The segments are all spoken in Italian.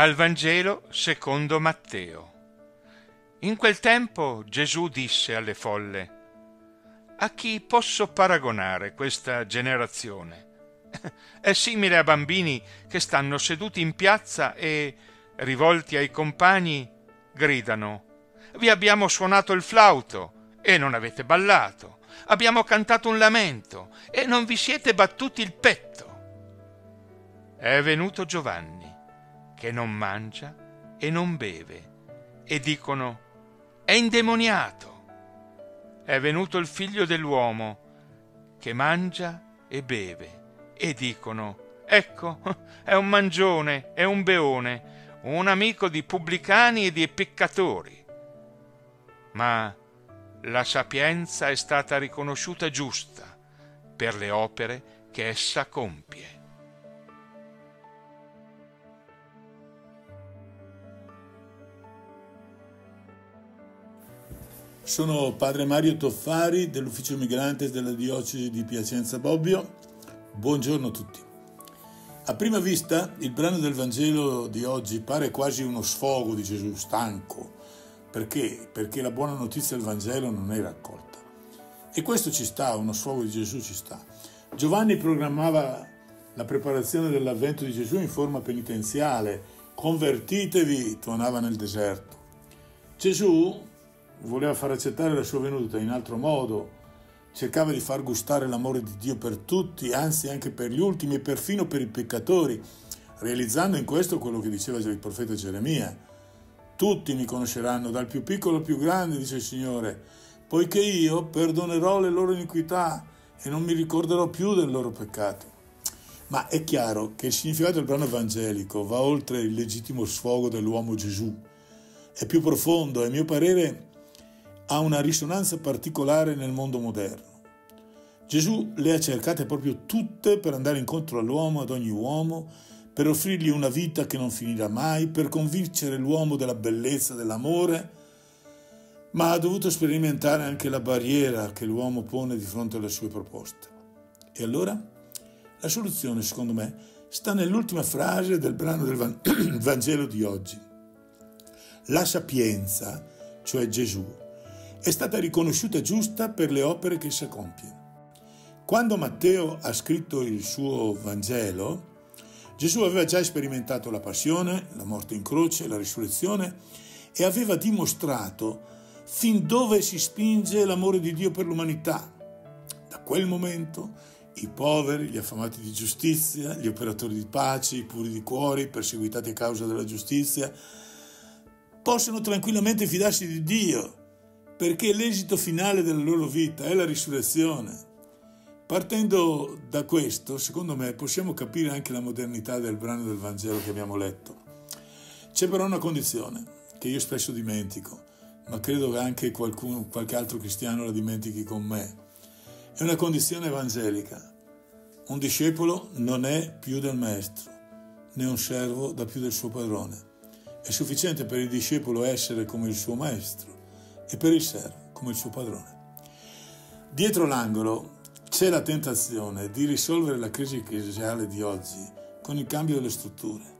Dal Vangelo secondo Matteo. In quel tempo Gesù disse alle folle, A chi posso paragonare questa generazione? È simile a bambini che stanno seduti in piazza e, rivolti ai compagni, gridano, Vi abbiamo suonato il flauto e non avete ballato, abbiamo cantato un lamento e non vi siete battuti il petto. È venuto Giovanni che non mangia e non beve, e dicono è indemoniato. È venuto il figlio dell'uomo che mangia e beve, e dicono ecco, è un mangione, è un beone, un amico di pubblicani e di peccatori. Ma la sapienza è stata riconosciuta giusta per le opere che essa compie. Sono padre Mario Toffari dell'Ufficio Migrantes della Diocesi di Piacenza Bobbio. Buongiorno a tutti. A prima vista il brano del Vangelo di oggi pare quasi uno sfogo di Gesù stanco. Perché? Perché la buona notizia del Vangelo non è raccolta. E questo ci sta, uno sfogo di Gesù ci sta. Giovanni programmava la preparazione dell'avvento di Gesù in forma penitenziale. Convertitevi, tuonava nel deserto. Gesù voleva far accettare la sua venuta in altro modo, cercava di far gustare l'amore di Dio per tutti, anzi anche per gli ultimi e perfino per i peccatori, realizzando in questo quello che diceva il profeta Geremia. Tutti mi conosceranno, dal più piccolo al più grande, dice il Signore, poiché io perdonerò le loro iniquità e non mi ricorderò più del loro peccato. Ma è chiaro che il significato del brano evangelico va oltre il legittimo sfogo dell'uomo Gesù. È più profondo e a mio parere ha una risonanza particolare nel mondo moderno. Gesù le ha cercate proprio tutte per andare incontro all'uomo, ad ogni uomo, per offrirgli una vita che non finirà mai, per convincere l'uomo della bellezza dell'amore, ma ha dovuto sperimentare anche la barriera che l'uomo pone di fronte alle sue proposte. E allora? La soluzione, secondo me, sta nell'ultima frase del brano del Vangelo di oggi. La sapienza, cioè Gesù, è stata riconosciuta giusta per le opere che essa compie. Quando Matteo ha scritto il suo Vangelo, Gesù aveva già sperimentato la passione, la morte in croce, la risurrezione e aveva dimostrato fin dove si spinge l'amore di Dio per l'umanità. Da quel momento i poveri, gli affamati di giustizia, gli operatori di pace, i puri di cuore, i perseguitati a causa della giustizia, possono tranquillamente fidarsi di Dio perché l'esito finale della loro vita è la risurrezione. Partendo da questo, secondo me, possiamo capire anche la modernità del brano del Vangelo che abbiamo letto. C'è però una condizione che io spesso dimentico, ma credo che anche qualcuno, qualche altro cristiano la dimentichi con me. È una condizione evangelica. Un discepolo non è più del maestro, né un servo da più del suo padrone. È sufficiente per il discepolo essere come il suo maestro e per il servo come il suo padrone. Dietro l'angolo c'è la tentazione di risolvere la crisi ecclesiale di oggi con il cambio delle strutture.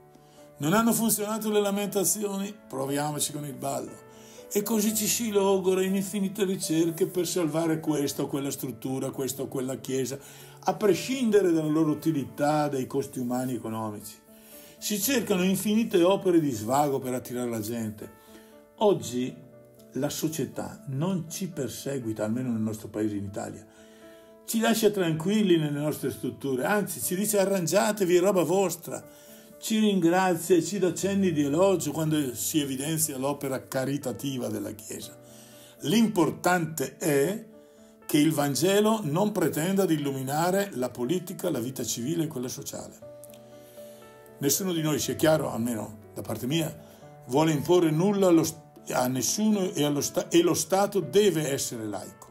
Non hanno funzionato le lamentazioni? Proviamoci con il ballo. E così ci si logora in infinite ricerche per salvare questa o quella struttura, questa o quella chiesa, a prescindere dalla loro utilità, dai costi umani e economici. Si cercano infinite opere di svago per attirare la gente. Oggi la società non ci perseguita, almeno nel nostro paese in Italia, ci lascia tranquilli nelle nostre strutture, anzi ci dice arrangiatevi, è roba vostra, ci ringrazia e ci dà cenni di elogio quando si evidenzia l'opera caritativa della Chiesa. L'importante è che il Vangelo non pretenda di illuminare la politica, la vita civile e quella sociale. Nessuno di noi, sia chiaro, almeno da parte mia, vuole imporre nulla allo Stato a nessuno e, sta- e lo Stato deve essere laico.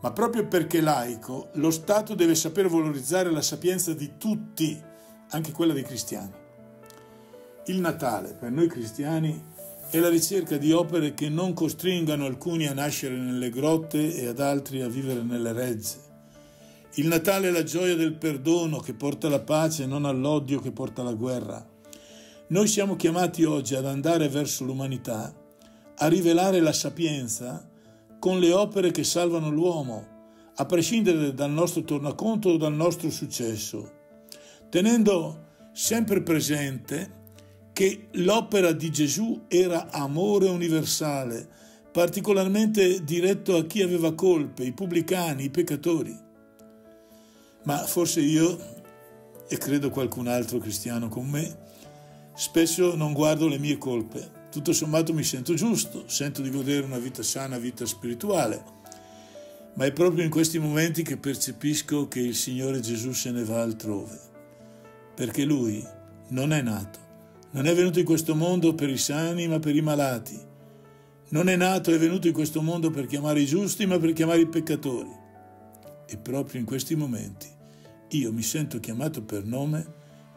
Ma proprio perché laico, lo Stato deve saper valorizzare la sapienza di tutti, anche quella dei cristiani. Il Natale, per noi cristiani, è la ricerca di opere che non costringano alcuni a nascere nelle grotte e ad altri a vivere nelle regge. Il Natale è la gioia del perdono che porta alla pace e non all'odio che porta alla guerra. Noi siamo chiamati oggi ad andare verso l'umanità, a rivelare la sapienza con le opere che salvano l'uomo, a prescindere dal nostro tornaconto o dal nostro successo, tenendo sempre presente che l'opera di Gesù era amore universale, particolarmente diretto a chi aveva colpe, i pubblicani, i peccatori. Ma forse io, e credo qualcun altro cristiano con me, spesso non guardo le mie colpe. Tutto sommato mi sento giusto, sento di godere una vita sana, vita spirituale. Ma è proprio in questi momenti che percepisco che il Signore Gesù se ne va altrove, perché Lui non è nato non è venuto in questo mondo per i sani, ma per i malati. Non è nato, è venuto in questo mondo per chiamare i giusti, ma per chiamare i peccatori. E proprio in questi momenti io mi sento chiamato per nome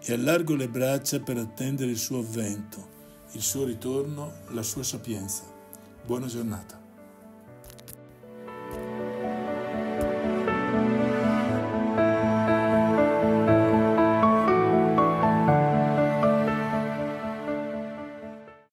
e allargo le braccia per attendere il suo avvento, il suo ritorno, la sua sapienza. Buona giornata.